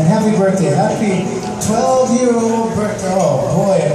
And happy birthday, happy 12-year-old birthday. Oh boy,